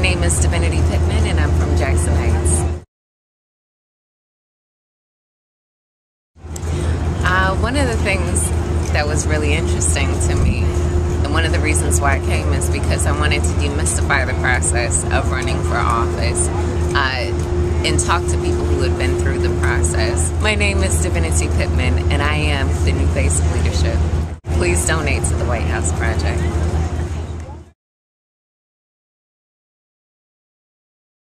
My name is Divinity Pittman, and I'm from Jackson Heights. Uh, one of the things that was really interesting to me, and one of the reasons why I came, is because I wanted to demystify the process of running for office uh, and talk to people who had been through the process. My name is Divinity Pittman, and I am the new face of leadership. Please donate to the White House Project.